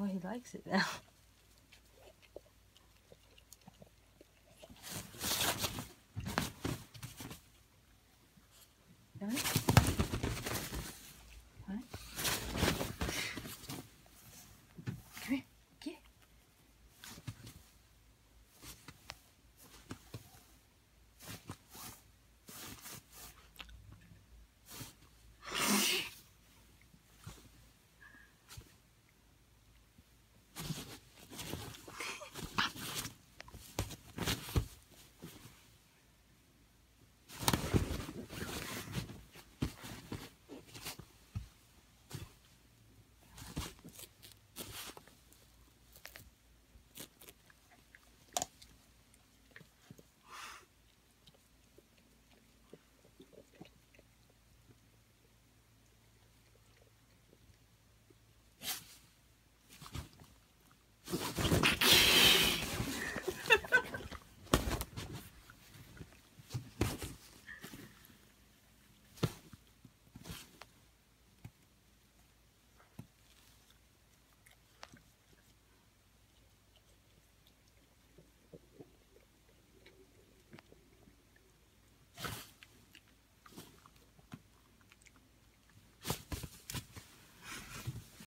Oh, he likes it now.